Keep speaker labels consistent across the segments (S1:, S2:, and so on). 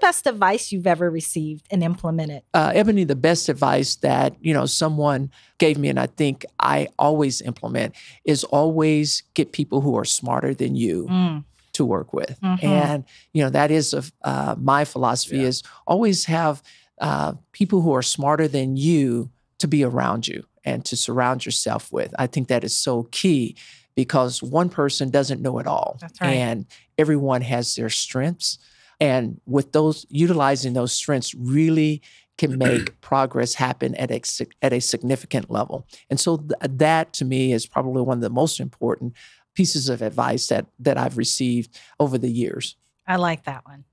S1: best advice you've ever received and implemented?
S2: Uh, Ebony, the best advice that you know someone gave me, and I think I always implement, is always get people who are smarter than you.
S1: Mm.
S2: To work with,
S1: Mhm.
S2: and you know that is a, uh, my philosophy
S3: Yeah.
S2: is always have uh, people who are smarter than you to be around you and to surround yourself with. I think that is so key because one person doesn't know it all,
S1: That's right.
S2: and everyone has their strengths, and with those utilizing those strengths really can make progress happen at a at a significant level. And so th- that to me is probably one of the most important pieces of advice that that I've received over the years.
S1: I like that one.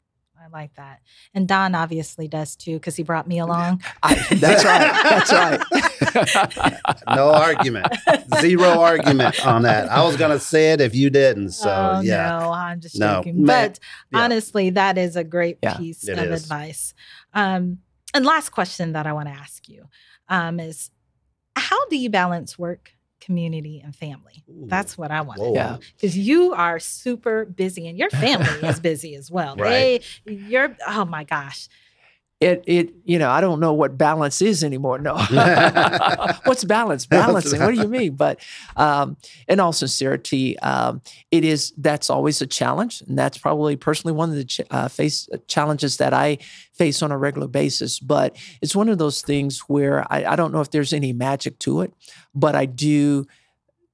S1: I like that. And Don obviously does too, because he brought me along.
S2: I, that's right. That's right.
S3: No argument. Zero argument on that. I was gonna say it if you didn't. So
S1: oh,
S3: yeah.
S1: no, I'm just
S3: No,
S1: joking. but
S3: yeah.
S1: honestly, that is a great
S2: Yeah,
S1: piece of
S3: is.
S1: advice. Um, and last question that I want to ask you um, is how do you balance work, community, and family?
S3: Ooh.
S1: That's what I want to
S3: Whoa.
S2: Yeah.
S1: Because you are super busy and your family is busy as well.
S3: Right.
S1: They, you're, oh my gosh.
S2: It it you know I don't know what balance is anymore. No, what's balance? Balancing. What do you mean? But um, in all sincerity, um, it is that's always a challenge, and that's probably personally one of the ch- uh, face challenges that I face on a regular basis. But it's one of those things where I, I don't know if there's any magic to it, but I do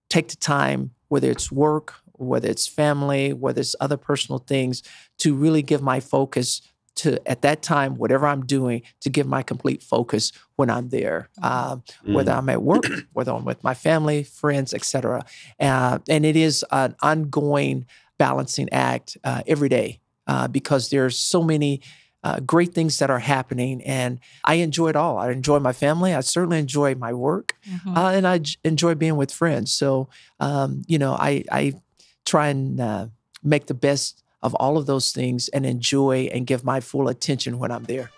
S2: take the time, whether it's work, whether it's family, whether it's other personal things, to really give my focus to at that time whatever i'm doing to give my complete focus when i'm there um, whether i'm at work whether i'm with my family friends etc uh, and it is an ongoing balancing act uh, every day uh, because there's so many uh, great things that are happening and i enjoy it all. I enjoy my family. I certainly enjoy my work
S1: Mhm.
S2: uh, and I j- enjoy being with friends. So, um, you know, I I try and uh, make the best of all of those things and enjoy and give my full attention when I'm there.